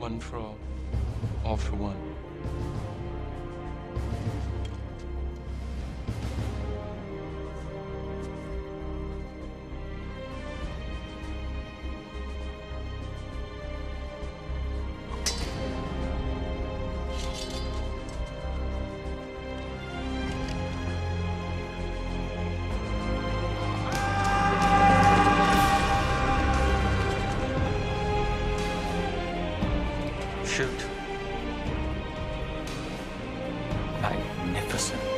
One for all, all for one. shoot. Magnificent.